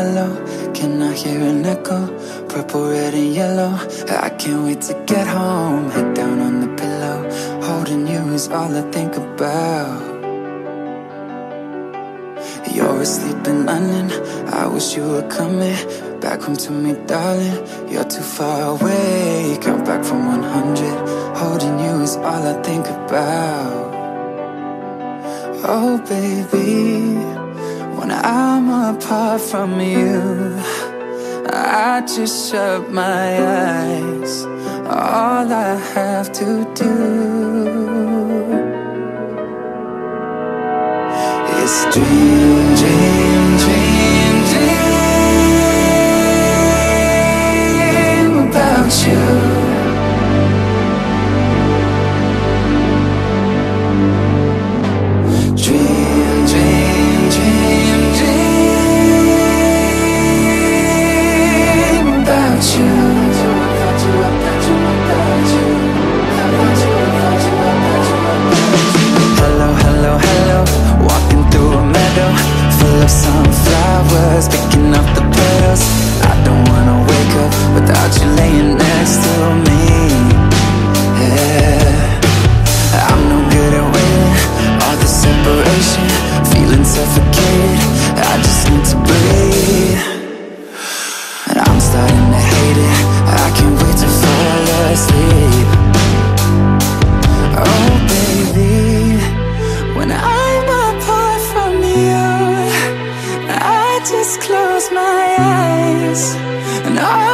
pillow Can I hear an echo? Purple, red and yellow. I can't wait to get home. Head down on the pillow. Holding you is all I think about. You're asleep in London I wish you were coming Back home to me, darling. You're too far away. Count back from 100 Holding you is all I think about. Oh, baby When I'm apart from you I just shut my eyes. All I have to do Is dream sunflowers picking up the petals I don't wanna wake up without you laying next to me. Yeah. I'm no good at waiting All the separation. Feeling suffocated I just need to breathe. no.